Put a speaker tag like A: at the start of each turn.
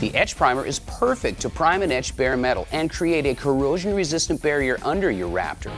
A: The Etch Primer is perfect to prime and etch bare metal and create a corrosion-resistant barrier under your Raptor.